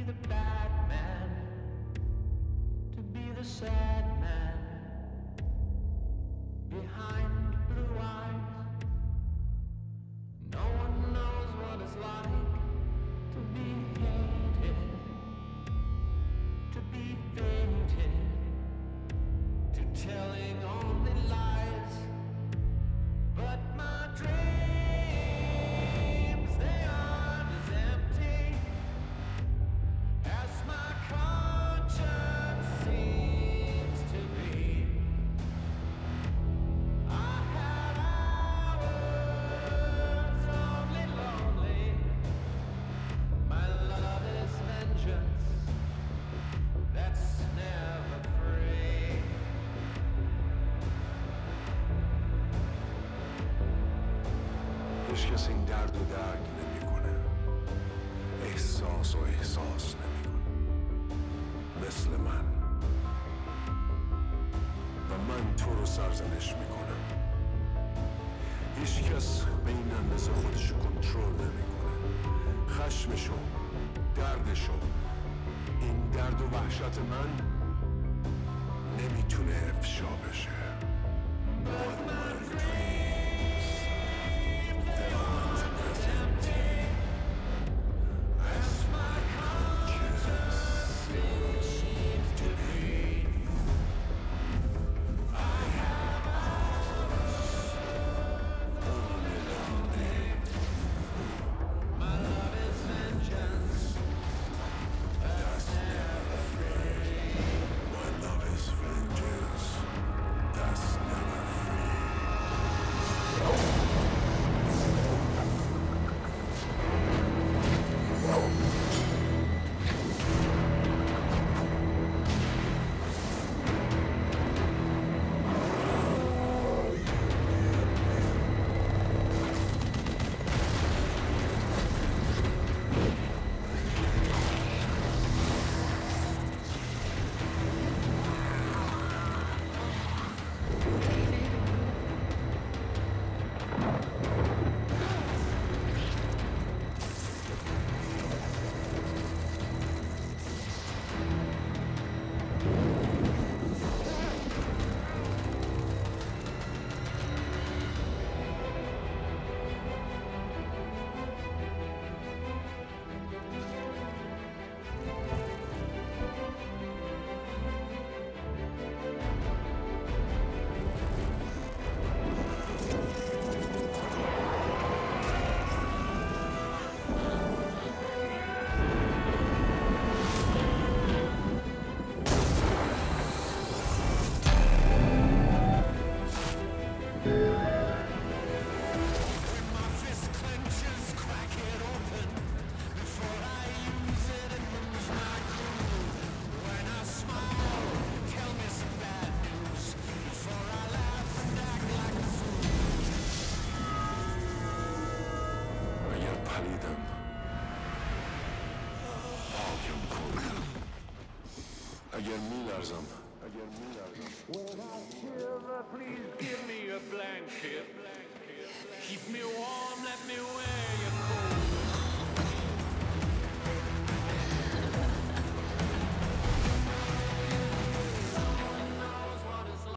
be the bad man, to be the sad هیچ کس این درد و درک نمی‌کنه. احساس و احساس نمی‌کنه. مثل من. و من تو رو سرزنش می‌کنم. هیچ کس به این اندازه خودشو کنترل نمی‌کنه. خشمشو دردشو این درد و وحشت من نمی‌تونه افشا بشه. When I shiver, please give me a blanket. Keep me warm.